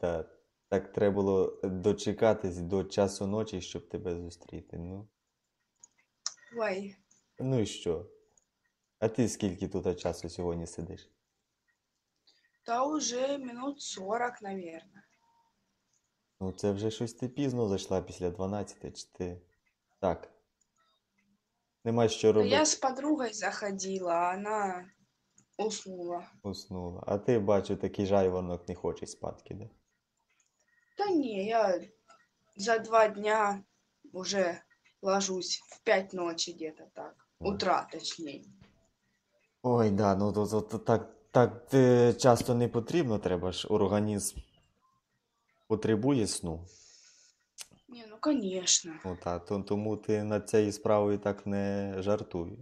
Да. Так треба було дочекатись до часу ночі, щоб тебе зустріти. Ну, Ой, ну і що? А ти скільки тут часу сьогодні сидиш? да уже минут 40, наверное. Ну, це вже щось ти пізно зайшла після 12 чи ти. Так. Нема що робити. Я с подругой заходила, а она уснула. Уснула. А ти, бачу, такий жайворонок не хоче спадки, да? Да не, я за два дня уже ложусь в пять ночи где-то так. Утра, точнее. Ой, да, ну то, то, то так, так е, часто не потрібно, треба ж організм потребує сну. Не, ну конечно. Ну, та, то, тому ти над цією справою так не жартуй.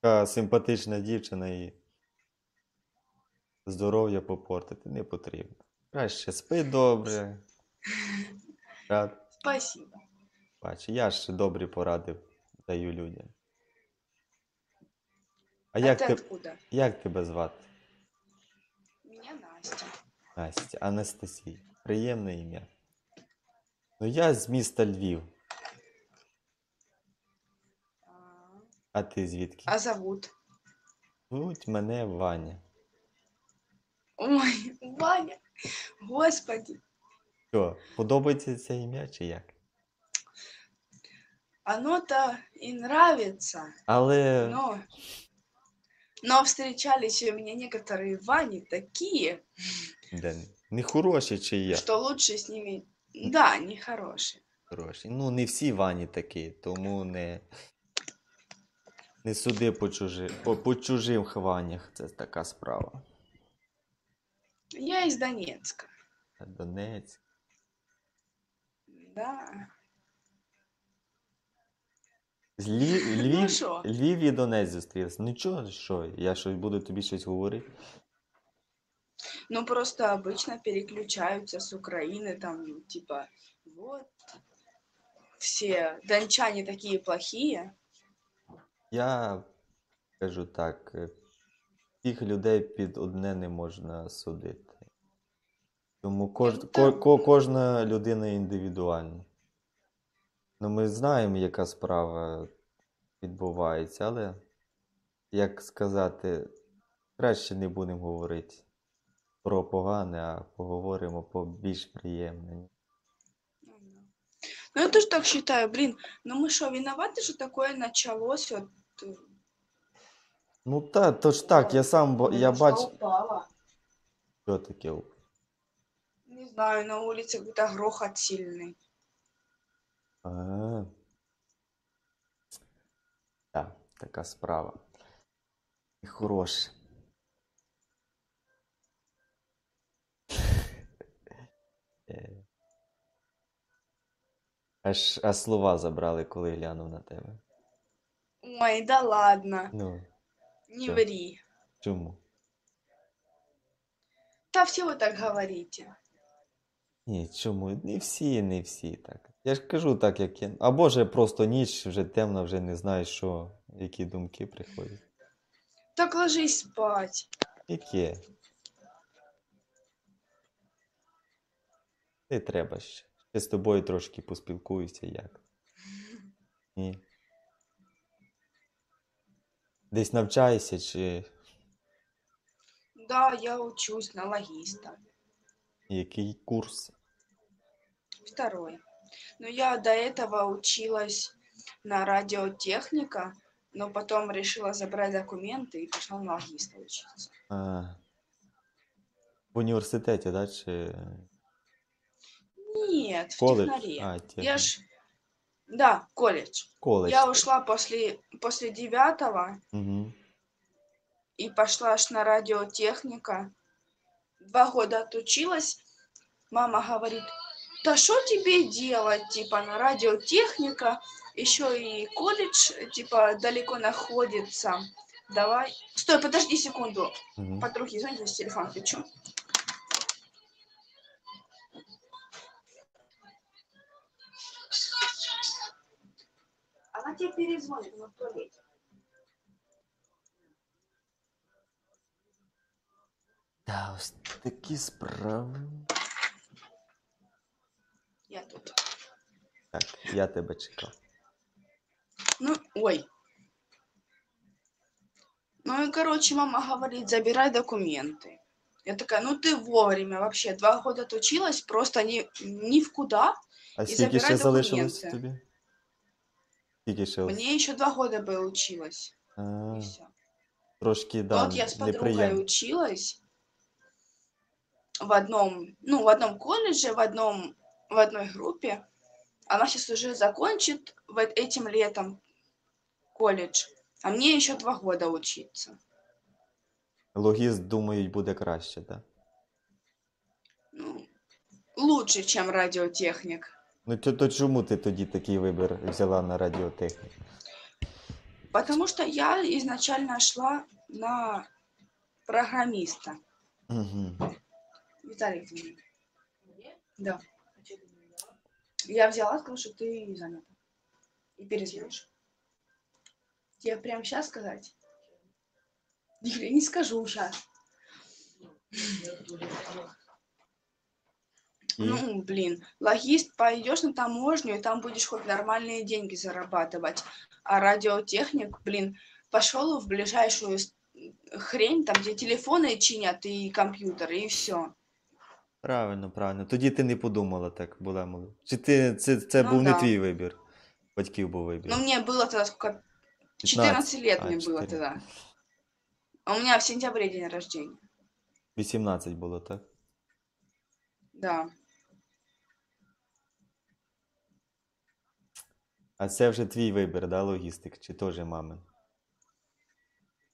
Така симпатична дівчина і здоров'я попортити не потрібно. Краще спи добре. Рад, Спасибо. бачу, я ж добрі поради даю людям. А А як, ти, откуда? як тебе звати? Меня Настя. Настя, Анастасія. Приємне ім'я. Ну, я з міста Львів. А, А ти звідки? А зовут? Звуть мене Ваня. Ой, Ваня. Господи. Що, подобається це ім'я чи як? Оно-то и нравится. Але Но, но встречались у меня некоторые Вани такие, де, не хороші чи я? что лучше с ними... Да, нехорошие. Хороші. Ну, не всі Вані такі, тому не, не суди по, чужи, по, по чужим хванях. Це така справа. Я из Донецка. А Донець. Да. З Львів, Ну що? Львів і Донець зустрілися. Нічого, що, я щось буду тобі щось говорити. Ну, просто обычно переключаются с Украины, там, типа, вот, все дончане такие плохие. Я кажу так, е, всіх людей під одне не можна судити. Тому кож, Ну, ко, так. ко, кожна людина індивідуальна. Ну, ми знаємо, яка справа відбувається, але, як сказати, краще не будемо говорити про погане, а поговоримо про більш приємне. Ну, я тоже так считаю, блин, ну мы что, виноваты, что такое началось? Вот, э, Ну та, то ж так, я сам бо- я что бачу, упало. що таке. Не знаю, на улице какой-то грохот сильный. А. Так, така справа. І хороше. Е. Аж, аж слова забрали, коли глянув на тебе. Ой, да ладно, Ну, не ври. чому? Да все вы так говорите. Ні, чому? Не всі, не всі так. Я ж кажу так, як я. Або ж просто ніч, вже темно, вже не знаю, що, які думки приходять. Так ложись спать. Яке? Не треба ще. Я з тобою трошки поспілкуюся, як. Ні. Десь навчаєшся чи Да, я учусь на логиста. Який курс? Второй. Но я до этого училась на радиотехника, но потом решила забрать документы и пошла на логиста учиться. А, в університеті, да? Чи Нет, в коледж? технаре. А, Я ж... Да, колледж. Коледж. Я ушла после, после девятого Угу. и пошла аж на радиотехника. Два года отучилась. Мама говорит, да что тебе делать, типа, на радиотехника, еще и колледж, типа, далеко находится. Давай. Стой, подожди секунду. Угу. Подруги, звоните, с телефон включу. Она тебе перезвонит, она в туалете. Да, ось такі. Я тут. Так, я тебе чекал. Ну, ой. Ну и, короче, мама говорит, забирай документы. Я такая, ну ты вовремя вообще. Два года отучилась, просто ни, ни в куда. А и скільки ще забирай залишилось документы. тобі? Мне еще два года бы училась. А, И все. Трошки, да, Вот я с подругой неприємно. училась, в одном, ну, в одном колледже, в одном, в одной группе. Она сейчас уже закончит вот этим летом колледж. А мне еще два года учиться. Логіст, думають, буде краще, так? Ну, лучше, чем радиотехник. Ну то, то чому ти тоді такий вибір взяла на радіотехніку? Потому что я изначально шла на программиста. Угу. Виталий, извини. Да. Я взяла, сказала, что ты занята. И перезвонишь. Тебе прямо сейчас сказать? Я не скажу сейчас. Ну, блин, логист, пойдешь на таможню, и там будешь хоть нормальные деньги зарабатывать. А радиотехник, блин, пошел в ближайшую хрень, там, где телефоны чинят и компьютеры, и все. правильно, правильно. Тоді ти не подумала так, була молода. Чи ти це, це Ну був не да. твій вибір? Батьків був вибір. Ну, мне было тогда сколько? 14 лет А, мне было 14. тогда. А у меня в сентябре день рождения. 18 було, так? Да. А це вже твій вибір, да, логістик, чи теж мамин?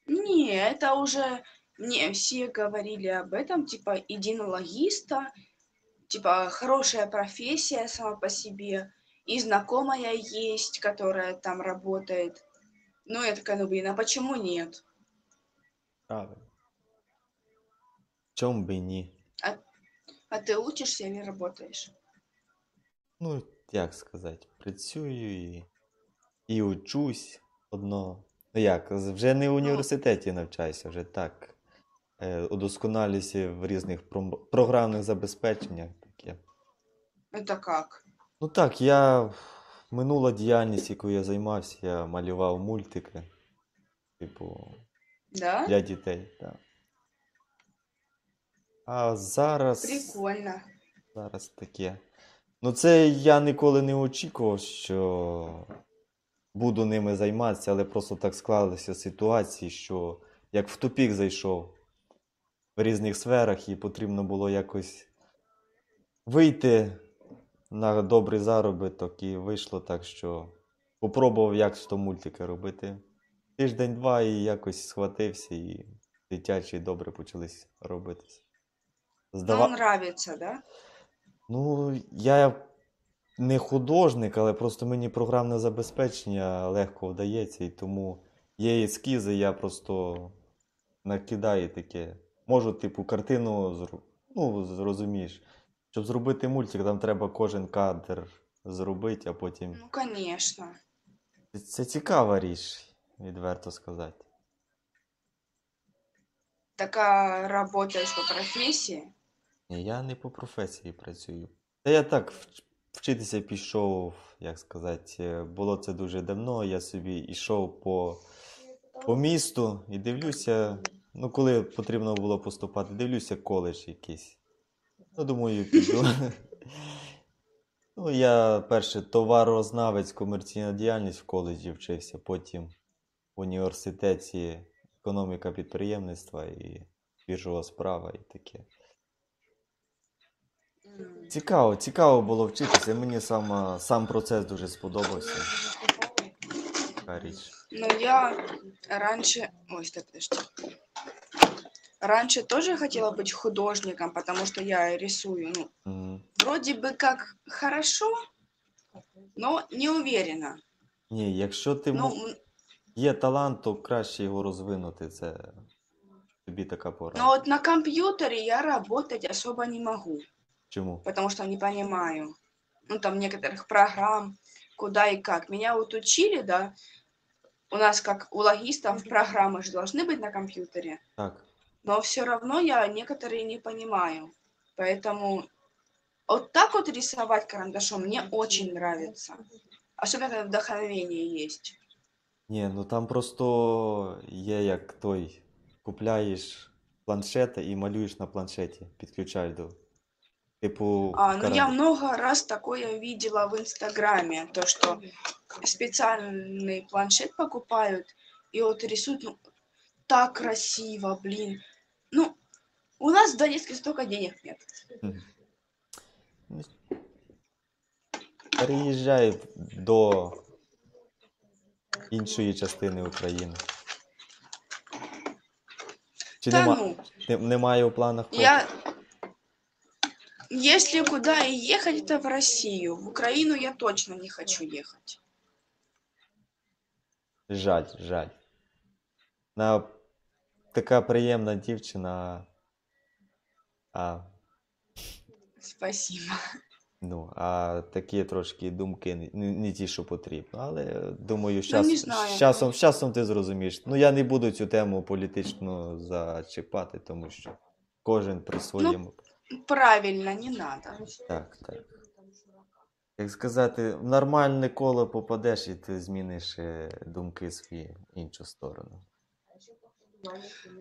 Не, это уже мне все говорили об этом, типа, иди на логиста, типа, хорошая профессия сама по себе, и знакомая есть, которая там работает. Ну, я такая, ну, блин, а почему нет? Правильно. Чом би ні? А ты учишься или работаешь? Ну, як сказати, працюю і, і учусь одно. Ну як, з- вже не в університеті навчаюся, вже так. Е, удосконалююся в різних програмних забезпеченнях. Таке. Это как? Ну так, я минула діяльність, якою я займався, я малював мультики, типу, Да? для дітей. Так. А зараз. Прикольно. Зараз таке. Ну, це я ніколи не очікував, що буду ними займатися, але просто так склалися ситуації, що як в тупік зайшов в різних сферах, і потрібно було якось вийти на добрий заробіток, і вийшло так, що попробував як то мультики робити. Тиждень-два і якось схватився, і дитячі добре почались робитися. Ну, нравится, да? Ну, я не художник, але просто мені програмне забезпечення легко вдається, і тому є ескізи, я просто накидаю таке. Можу, типу, картину зру- ну, зрозумієш. Щоб зробити мультик, там треба кожен кадр зробити, а потім. Ну, конечно. Це цікава річ, відверто сказати. Так а работаешь по профессии? Ні, я не по професії працюю. Та я так вчитися пішов, як сказати, е, було це дуже давно. Я собі йшов по, по місту і дивлюся, ну коли потрібно було поступати, дивлюся коледж якийсь. Ну, думаю, піду. Ну, я перше товарознавець, комерційна діяльність в коледжі вчився, потім в університеті економіка підприємництва і біржова справа і таке. Цікаво, цікаво було вчитися. Мені сам, сам процес дуже сподобався. Така річ. Ну, я. Ой, стой, подожди. Раньше тоже хотела быть художником, потому что я рисую, ну, Мгм. вроде бы как хорошо, но не уверена. Ні, якщо ти Ну, мо- м, є талант, то краще його розвинути. Це тобі така пора. но вот на компьютере я работать особо не могу, Чому? потому что не понимаю. Ну, там некоторых программ, куда и как. Меня вот учили, да, у нас как у логистов программы же должны быть на компьютере. Так. но все равно я некоторые не понимаю. Поэтому Вот так вот рисовать карандашом мне очень нравится. Особенно когда вдохновение есть. Ні, ну там просто є як той. Купляєш планшета і малюєш на планшеті, підключаєш до. Типу, А, ну я каран- много раз такое видела в Инстаграме, то что специальный планшет покупают и вот рисуют, ну, так красиво, блин. У нас в Донецке столько денег нет. Переїжджай до іншої частини України. Чи да нема, ну, не- немає у планах я... Если куда и ехать, это в Россию. В Украину я точно не хочу ехать. Жаль, жаль. На... Така приємна дівчина. А, Спасибо. ну, а такі трошки думки не, не, ті, що потрібно. Але думаю, Ну, щас, не знаю. з часом, з часом ти зрозумієш. Ну, я не буду цю тему політично зачіпати, тому що кожен при своєму. Правильно, не надо. Так, так. Як сказати, в нормальне коло попадеш і ти зміниш е, думки свої в іншу сторону.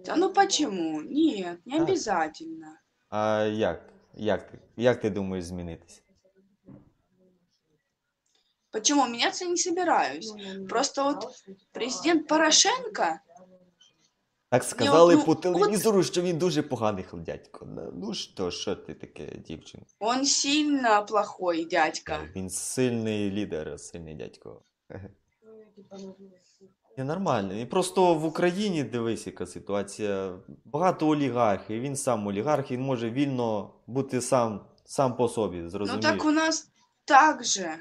Да ну почему? Нет, не Да. обязательно. А як? Як як ти думаєш змінитися? Почему? Меняться не собираюсь. Просто вот президент Порошенко, Так сказали ну, по от- телевізору, що він дуже поганий дядько. Ну, Ну що, що ти таке, дівчинка? он сильно плохой дядька. Е, Він сильний лідер, сильний дядько. Є нормально. І просто в Україні дивись, яка ситуація. Багато олігархів, він сам олігарх, він може вільно бути сам, сам по собі, Ну так у нас так же.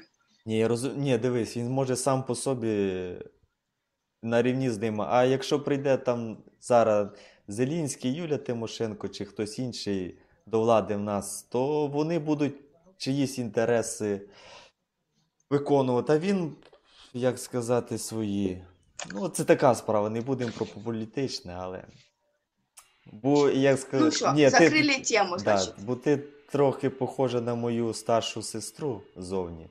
Ні, я розум... Ні, дивись, він може сам по собі на рівні з ними. А якщо прийде там зараз Зелінський, Юля Тимошенко чи хтось інший до влади в нас, то вони будуть чиїсь інтереси виконувати. А він, як сказати, свої. Ну, це така справа, не будемо про політичне, але. Бо, як сказати, Ну все, Ні, ти- тему, Да, значит. бо ти трохи похожа на мою старшу сестру зовні.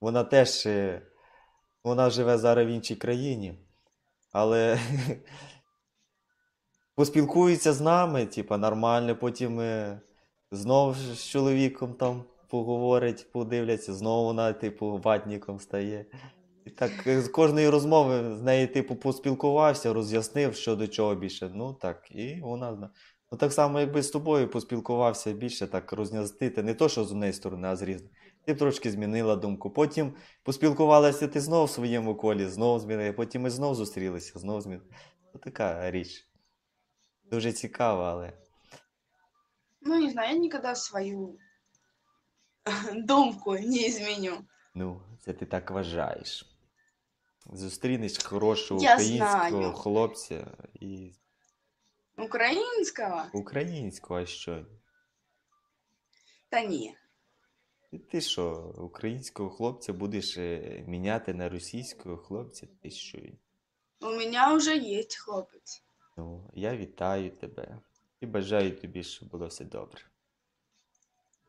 Вона теж. е, Вона живе зараз в іншій країні, але поспілкується з нами, типа, нормально, потім е, знов з чоловіком там поговорить, подивляться, знову вона, типу, ватником стає. І так е, з кожної розмови з нею, типу, поспілкувався, роз'яснив, що до чого більше. Ну так, і вона. Ну так само, якби з тобою поспілкувався більше, так роз'яснити, не то, що з однієї сторони, а з різних. Ти б трошки змінила думку. Потім поспілкувалася ти знов в своєму колі, знов змінила, потім ми знов зустрілися, знов змінила. Ну, така річ. Дуже цікава, але. Ну не знаю, я никогда свою думку не изменю. Ну, це ти так вважаєш. Зустрінеш хорошого Я українського знаю. хлопця і Украинского? українського, а що? Да не. Ти- Ти що, українського хлопця будеш е, міняти на російського хлопця? Ти що? У меня уже есть хлопец. Ну, я вітаю тебе і бажаю тобі, щоб було все добре.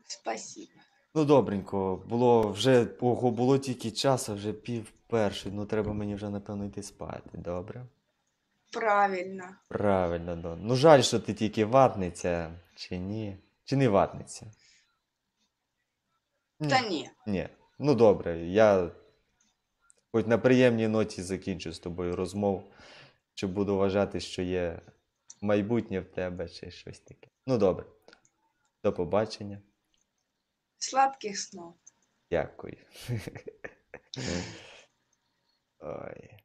Спасибо. Ну, добренько, було вже ого, було тільки час, а вже пів першої. Ну, треба мені вже, напевно, йти спати, добре? Правильно. Правильно, Дон. Ну, жаль, що ти тільки ватниця, чи ні? Чи не ватниця? Ні. Да не. Ні. Ну добре, я хоч на приємній ноті закінчу з тобою розмову, чи буду вважати, що є майбутнє в тебе, чи щось таке. Ну добре. До побачення. Сладких снов. Дякую. Ой.